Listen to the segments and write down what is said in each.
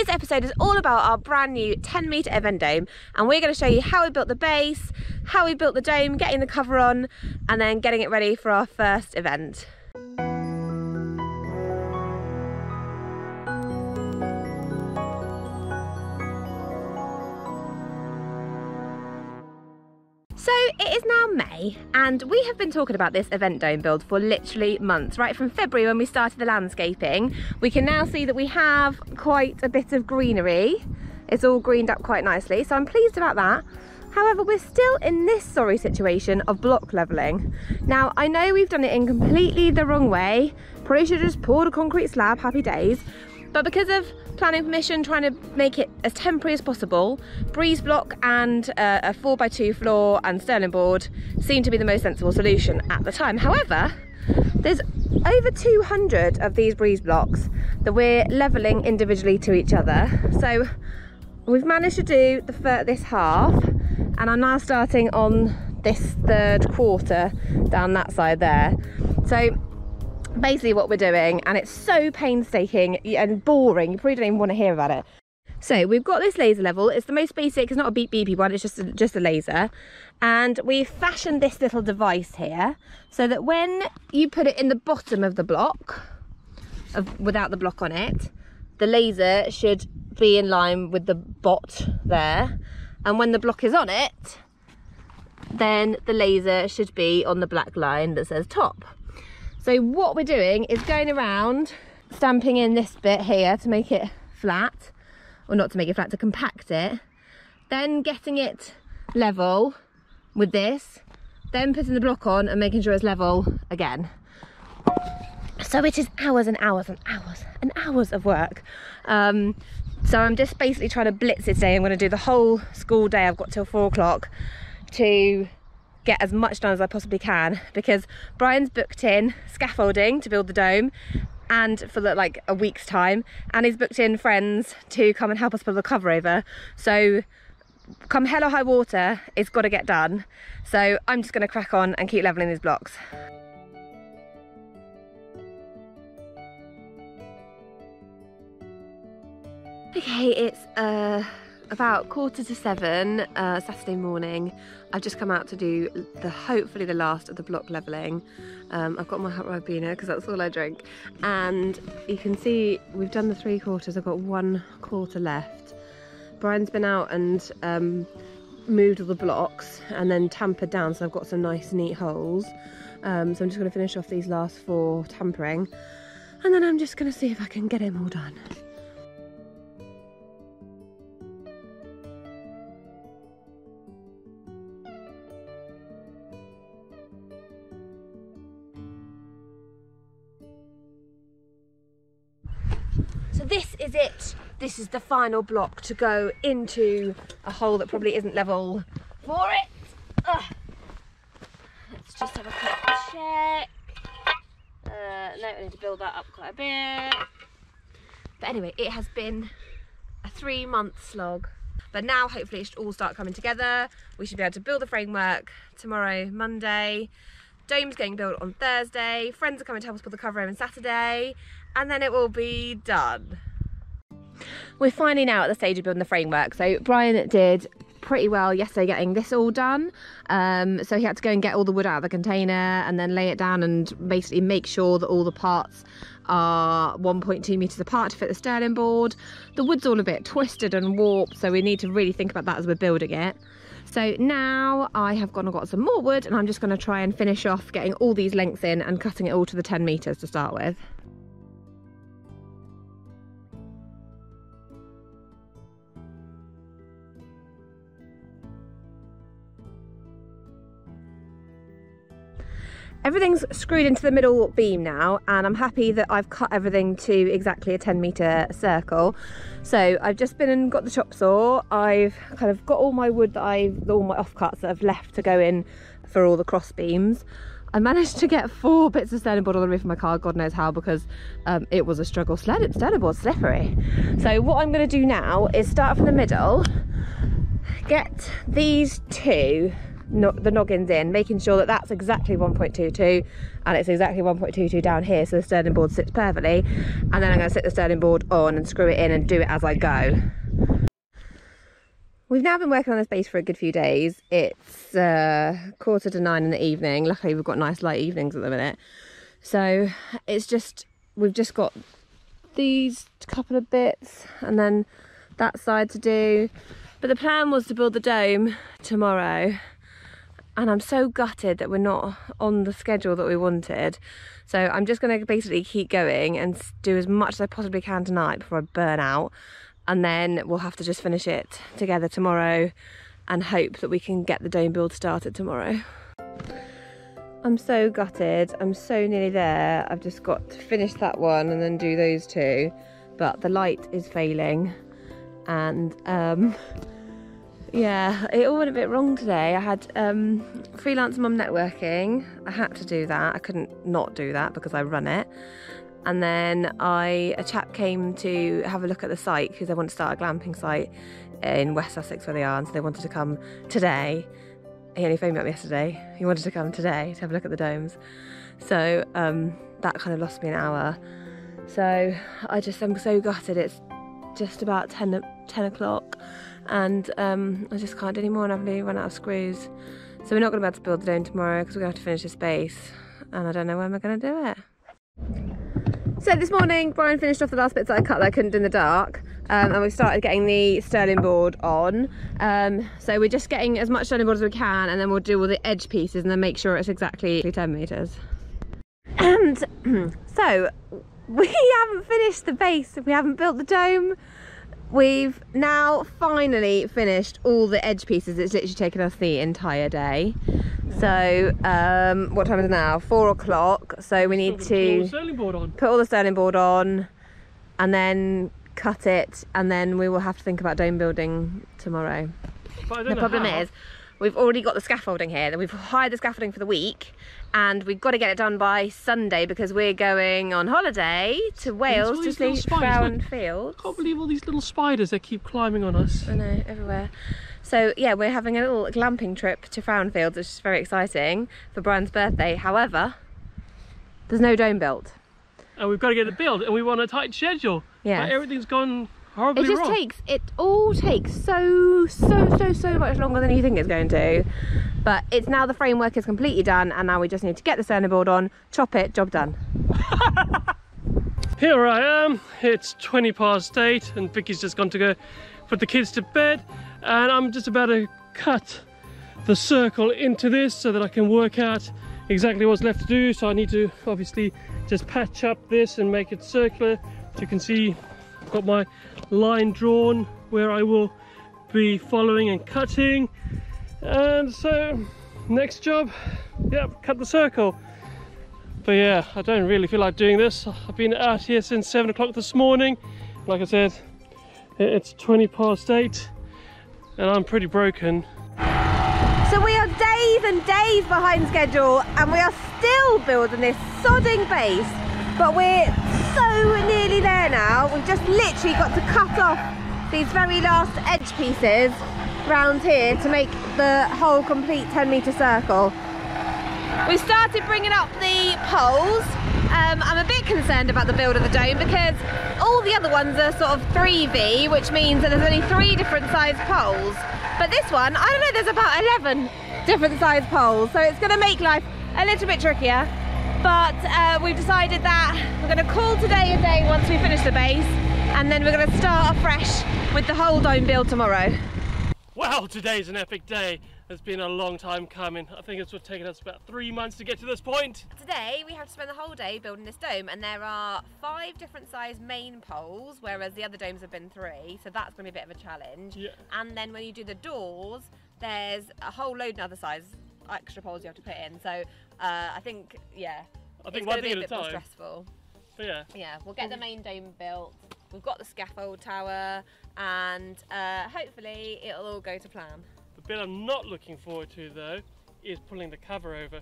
this episode is all about our brand new 10 metre event dome and we're going to show you how we built the base, how we built the dome, getting the cover on and then getting it ready for our first event. It is now May and we have been talking about this event dome build for literally months, right from February when we started the landscaping. We can now see that we have quite a bit of greenery. It's all greened up quite nicely, so I'm pleased about that. However, we're still in this sorry situation of block levelling. Now, I know we've done it in completely the wrong way. Probably should have just poured a concrete slab, happy days. But because of planning permission, trying to make it as temporary as possible, breeze block and uh, a 4x2 floor and sterling board seemed to be the most sensible solution at the time. However, there's over 200 of these breeze blocks that we're levelling individually to each other. So we've managed to do the this half and I'm now starting on this third quarter down that side there. So basically what we're doing and it's so painstaking and boring. You probably don't even want to hear about it. So we've got this laser level. It's the most basic it's not a beep beepy one it's just a, just a laser. And we've fashioned this little device here so that when you put it in the bottom of the block of, without the block on it the laser should be in line with the bot there. And when the block is on it then the laser should be on the black line that says top so what we're doing is going around, stamping in this bit here to make it flat, or not to make it flat, to compact it, then getting it level with this, then putting the block on and making sure it's level again. So it is hours and hours and hours and hours of work. Um, so I'm just basically trying to blitz it today. I'm going to do the whole school day. I've got till four o'clock to get as much done as I possibly can because Brian's booked in scaffolding to build the dome and for like a week's time and he's booked in friends to come and help us build the cover over so come hell or high water it's got to get done so I'm just going to crack on and keep leveling these blocks. Okay, it's uh, about quarter to seven uh, Saturday morning. I've just come out to do the hopefully the last of the block levelling. Um, I've got my hot Ribena because that's all I drink. And you can see we've done the three quarters. I've got one quarter left. Brian's been out and um, moved all the blocks and then tampered down so I've got some nice neat holes. Um, so I'm just going to finish off these last four tampering and then I'm just going to see if I can get him all done. This is it. This is the final block to go into a hole that probably isn't level for it. Ugh. Let's just have a quick check. Uh, no, I need to build that up quite a bit. But anyway, it has been a three month slog. But now hopefully it should all start coming together. We should be able to build the framework tomorrow, Monday. Dome's getting built on Thursday. Friends are coming to help us put the cover over on Saturday and then it will be done. We're finally now at the stage of building the framework. So Brian did pretty well yesterday getting this all done. Um, so he had to go and get all the wood out of the container and then lay it down and basically make sure that all the parts are 1.2 metres apart to fit the sterling board. The wood's all a bit twisted and warped, so we need to really think about that as we're building it. So now I have gone and got some more wood and I'm just going to try and finish off getting all these lengths in and cutting it all to the 10 metres to start with. Everything's screwed into the middle beam now and I'm happy that I've cut everything to exactly a 10 metre circle. So I've just been and got the chop saw. I've kind of got all my wood that I've, all my offcuts that I've left to go in for all the cross beams. I managed to get four bits of sterling board on the roof of my car, God knows how, because um, it was a struggle. Sterling board slippery. So what I'm going to do now is start from the middle, get these two the noggins in, making sure that that's exactly 1.22 and it's exactly 1.22 down here so the Sterling board sits perfectly. And then I'm going to sit the Sterling board on and screw it in and do it as I go. We've now been working on this base for a good few days. It's uh, quarter to nine in the evening. Luckily we've got nice light evenings at the minute. So it's just, we've just got these couple of bits and then that side to do. But the plan was to build the dome tomorrow and I'm so gutted that we're not on the schedule that we wanted. So I'm just going to basically keep going and do as much as I possibly can tonight before I burn out. And then we'll have to just finish it together tomorrow and hope that we can get the dome build started tomorrow. I'm so gutted. I'm so nearly there. I've just got to finish that one and then do those two. But the light is failing and um, yeah, it all went a bit wrong today. I had um, freelance mum networking. I had to do that. I couldn't not do that because I run it. And then I, a chap came to have a look at the site because they want to start a glamping site in West Sussex where they are, and so they wanted to come today. He only phoned me up yesterday. He wanted to come today to have a look at the domes. So um, that kind of lost me an hour. So I just I'm so gutted. It's just about 10, 10 o'clock and um, I just can't do anymore and I've nearly run out of screws. So we're not going to be able to build the dome tomorrow because we're going to have to finish this base and I don't know when we're going to do it. So this morning Brian finished off the last bits that I cut that I couldn't do in the dark um, and we started getting the sterling board on. Um, so we're just getting as much sterling board as we can and then we'll do all the edge pieces and then make sure it's exactly 10 metres. And so we haven't finished the base, we haven't built the dome, We've now finally finished all the edge pieces. It's literally taken us the entire day. So, um, what time is it now? Four o'clock. So we need to put all the sterling board on and then cut it and then we will have to think about dome building tomorrow. The problem how. is we've already got the scaffolding here. Then we've hired the scaffolding for the week and we've got to get it done by Sunday because we're going on holiday to Wales to see Frown Field. I can't believe all these little spiders that keep climbing on us. I know, everywhere. So yeah, we're having a little glamping trip to Frown Field, which is very exciting for Brian's birthday. However, there's no dome built. And we've got to get it built and we want a tight schedule. Yeah. everything's gone horribly It just wrong. takes, it all takes so, so, so, so much longer than you think it's going to. But it's now the framework is completely done and now we just need to get the sterling board on, chop it, job done. Here I am, it's 20 past 8 and Vicky's just gone to go put the kids to bed and I'm just about to cut the circle into this so that I can work out exactly what's left to do so I need to obviously just patch up this and make it circular as you can see I've got my line drawn where I will be following and cutting. And so next job. Yep cut the circle. But yeah I don't really feel like doing this. I've been out here since seven o'clock this morning. Like I said it's 20 past 8 and I'm pretty broken. So we are days and days behind schedule and we are still building this sodding base but we're so nearly there now. We've just literally got to cut off these very last edge pieces round here to make the whole complete 10 metre circle. We started bringing up the poles. Um, I'm a bit concerned about the build of the dome because all the other ones are sort of 3V, which means that there's only three different size poles. But this one, I don't know, there's about 11 different size poles. So it's gonna make life a little bit trickier but uh, we've decided that we're going to call today a day once we finish the base and then we're going to start afresh with the whole dome build tomorrow. Wow, today's an epic day. It's been a long time coming. I think it's taken us about three months to get to this point. Today we have to spend the whole day building this dome and there are five different size main poles whereas the other domes have been three so that's going to be a bit of a challenge. Yeah. And then when you do the doors there's a whole load of other size extra poles you have to put in. So uh, I think, yeah, I think it's going to be a bit more stressful. But yeah. Yeah, we'll get the main dome built. We've got the scaffold tower, and uh, hopefully it'll all go to plan. The bit I'm not looking forward to though is pulling the cover over.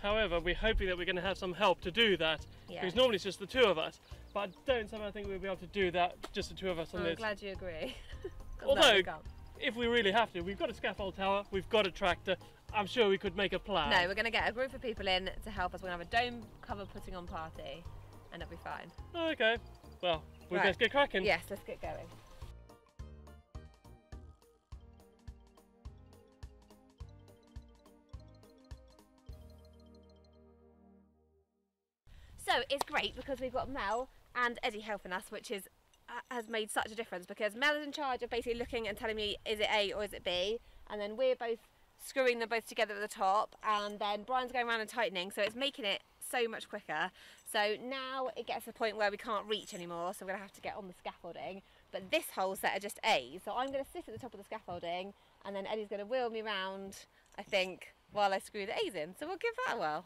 However, we're hoping that we're going to have some help to do that yes. because normally it's just the two of us. But I don't somehow think we'll be able to do that, just the two of us on I'm this. I'm glad you agree. Although, if we really have to, we've got a scaffold tower, we've got a tractor. I'm sure we could make a plan. No, we're going to get a group of people in to help us. We're going to have a dome cover putting on party and it'll be fine. Okay. Well, we'll Right. just get cracking. Yes, let's get going. So it's great because we've got Mel and Eddie helping us, which is uh, has made such a difference because Mel is in charge of basically looking and telling me is it A or is it B, and then we're both screwing them both together at the top, and then Brian's going around and tightening, so it's making it so much quicker. So now it gets to the point where we can't reach anymore, so we're gonna have to get on the scaffolding. But this whole set are just A's, so I'm gonna sit at the top of the scaffolding, and then Eddie's gonna wheel me around, I think, while I screw the A's in. So we'll give that a whirl.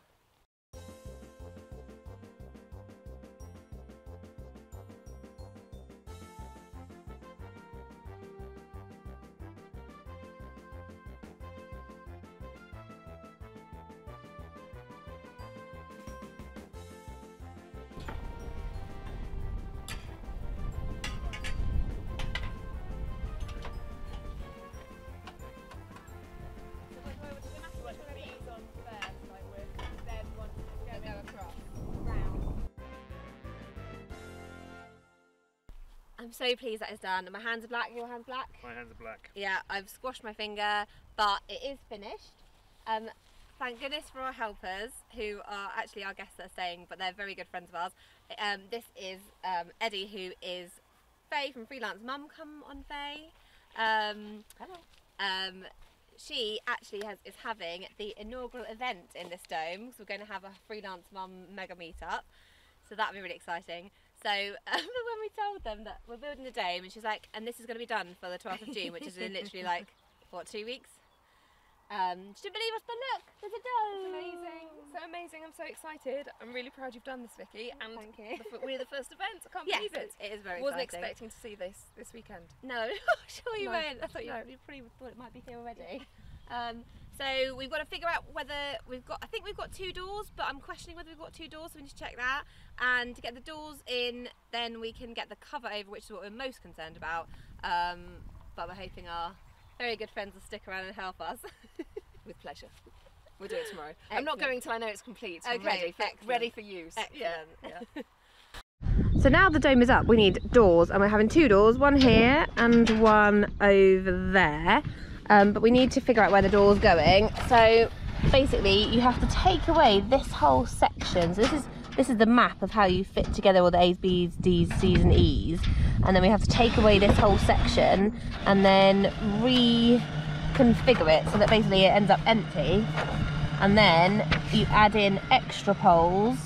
I'm so pleased that it's done. My hands are black, your hands black? My hands are black. Yeah, I've squashed my finger, but it is finished. Um, thank goodness for our helpers, who are actually our guests that are staying, but they're very good friends of ours. Um, this is um, Eddie, who is Faye from Freelance Mum. Come on, Faye. Um, Hello. um, she actually has, is having the inaugural event in this dome. So we're going to have a freelance mum mega meetup. So that'll be really exciting. So um, when we told them that we're building a dome, and she's like, and this is going to be done for the 12th of June, which is in literally like what two weeks. Um, she didn't believe us, but look, there's a dome. Amazing, so amazing. I'm so excited. I'm really proud you've done this, Vicky. And Thank you. the we're the first event. I can't Yes, believe it. it is very Wasn't exciting. expecting to see this this weekend. No, sure you No, won't. I thought you, no. you probably thought it might be here already. Um, so we've got to figure out whether we've got. I think we've got two doors, but I'm questioning whether we've got two doors. So we need to check that. And to get the doors in, then we can get the cover over, which is what we're most concerned about. Um, but we're hoping our very good friends will stick around and help us. With pleasure. We'll do it tomorrow. I'm not going till I know it's complete. Okay, ready for excellent. ready for use. Excellent. Yeah. yeah. So now the dome is up, we need doors, and we're having two doors, one here and one over there. Um, but we need to figure out where the door's going. So basically, you have to take away this whole section. So this is this is the map of how you fit together all the A's, B's, D's, C's, and E's, and then we have to take away this whole section and then reconfigure it so that basically it ends up empty. And then you add in extra poles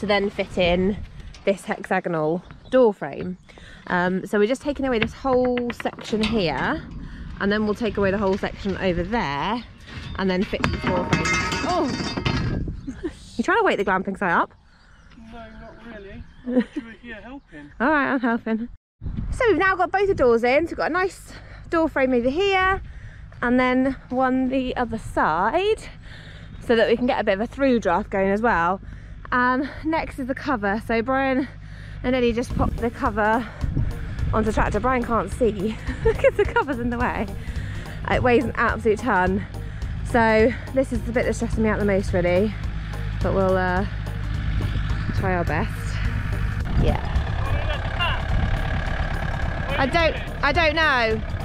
to then fit in this hexagonal door frame. Um, so we're just taking away this whole section here and then we'll take away the whole section over there and then fix the door frame. Oh! you trying to wake the glamping site up? No, not really. You were here helping. All right, I'm helping. So we've now got both the doors in. So we've got a nice door frame over here and then one the other side so that we can get a bit of a through draft going as well. And next is the cover. So Brian and Eddie just popped the cover onto the tractor. Brian can't see because the cover's in the way. It weighs an absolute ton. So this is the bit that's stressing me out the most really. But we'll uh, try our best. Yeah. I don't I don't know.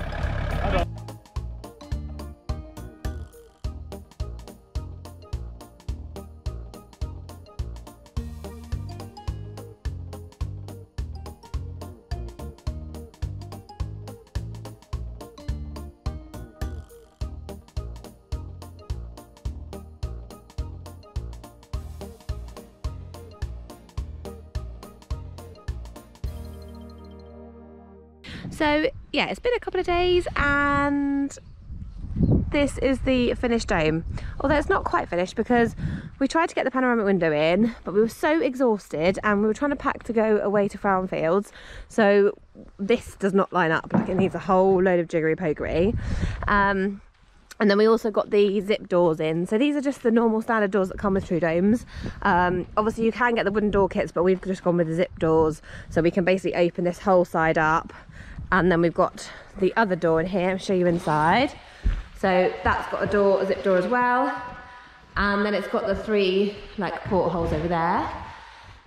Yeah, it's been a couple of days and this is the finished dome. Although it's not quite finished because we tried to get the panoramic window in, but we were so exhausted and we were trying to pack to go away to Frownfields. So this does not line up, like it needs a whole load of jiggery pokery. Um, and then we also got the zip doors in. So these are just the normal standard doors that come with TruDomes. Um, obviously you can get the wooden door kits, but we've just gone with the zip doors. So we can basically open this whole side up and then we've got the other door in here, I'll show you inside. So that's got a door, a zip door as well. And then it's got the three like portholes over there.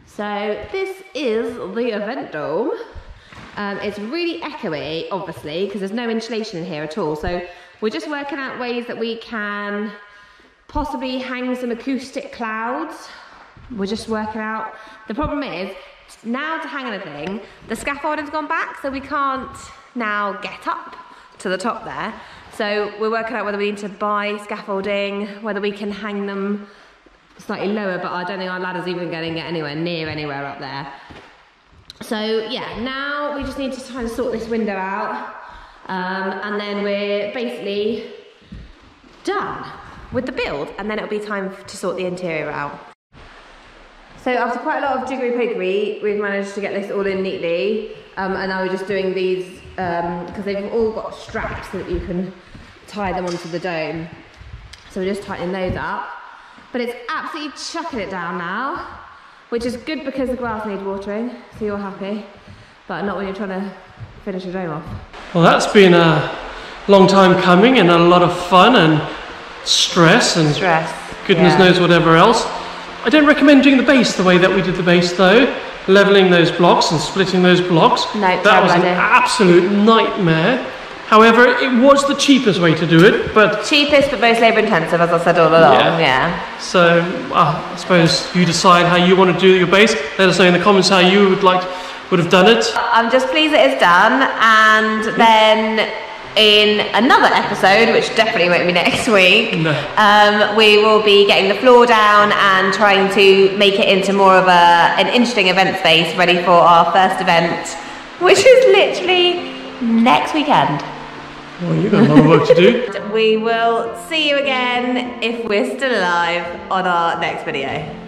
So this is the event dome. Um, it's really echoey, obviously, because there's no insulation in here at all. So we're just working out ways that we can possibly hang some acoustic clouds. We're just working out. The problem is, now to hang anything, the scaffolding's gone back, so we can't now get up to the top there. So we're working out whether we need to buy scaffolding, whether we can hang them slightly lower, but I don't think our ladder's even going to get anywhere near anywhere up there. So yeah, now we just need to try and sort this window out. Um, and then we're basically done with the build and then it'll be time to sort the interior out. So after quite a lot of jiggery piggery, we've managed to get this all in neatly. Um, and now we're just doing these, because um, they've all got straps so that you can tie them onto the dome. So we're just tightening those up. But it's absolutely chucking it down now, which is good because the grass needs watering, so you're happy. But not when you're trying to finish your dome off. Well, that's been a long time coming and a lot of fun and stress and stress. goodness yeah. knows whatever else. I don't recommend doing the base the way that we did the base though, leveling those blocks and splitting those blocks. No, that was an idea. absolute nightmare. However, it was the cheapest way to do it, but cheapest but most labour intensive, as I said all along. Yeah. yeah. So uh, I suppose you decide how you want to do your base. Let us know in the comments how you would like would have done it. I'm just pleased it is done, and then in another episode, which definitely won't be next week, no. um, we will be getting the floor down and trying to make it into more of a, an interesting event space ready for our first event, which is literally next weekend. Well, you've got a lot of work to do. we will see you again if we're still alive on our next video.